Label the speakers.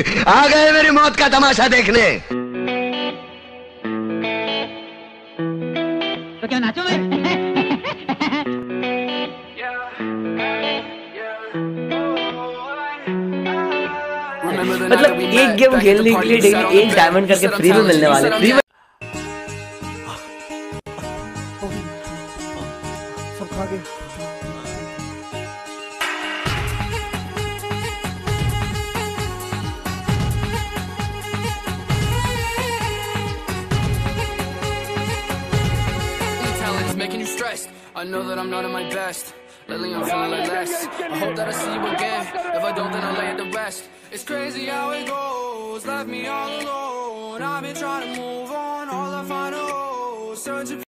Speaker 1: आ गए मेरी मौत का तमाशा देखने।
Speaker 2: तो क्या नाचो मैं?
Speaker 3: मतलब एक गेम खेलने के लिए डेली एक डायमंड करके फ्री में मिलने वाले। फ्री में
Speaker 4: सब खा गए।
Speaker 5: Making you stressed. I know that I'm not at my best. Lately I'm feeling like less. I hope that I see you again. If I don't, then I'll lay it to rest. It's crazy how it goes. Left me all alone. I've been trying to move on. All I find is searching.